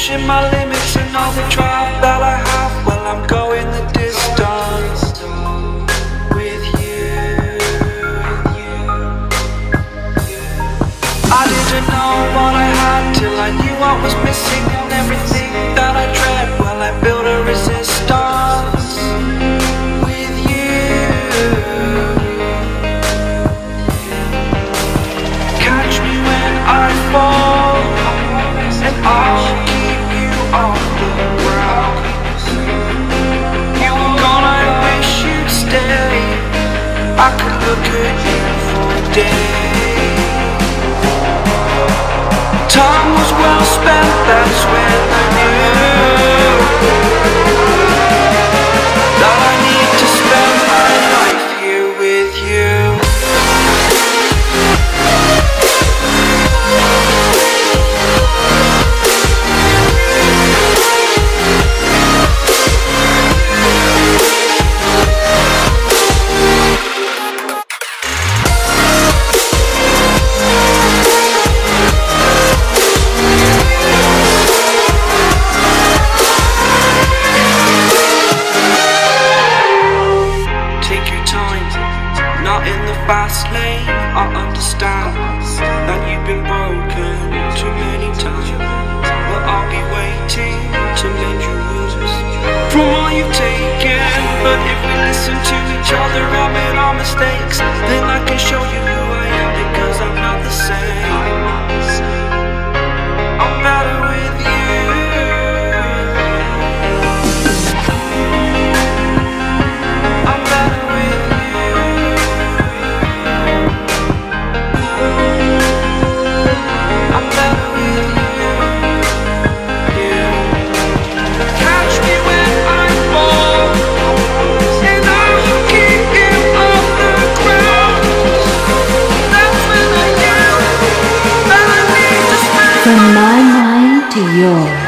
pushing my limits and all the drive that I have. Well, I'm going the distance with you. I didn't know what I had till I knew what was missing and everything well spent, I understand that you've been broken too many times, but I'll be waiting to mend your wounds from all you've taken. But if we listen to each other, admit our mistakes, then I can show you who I am because I'm not the same. your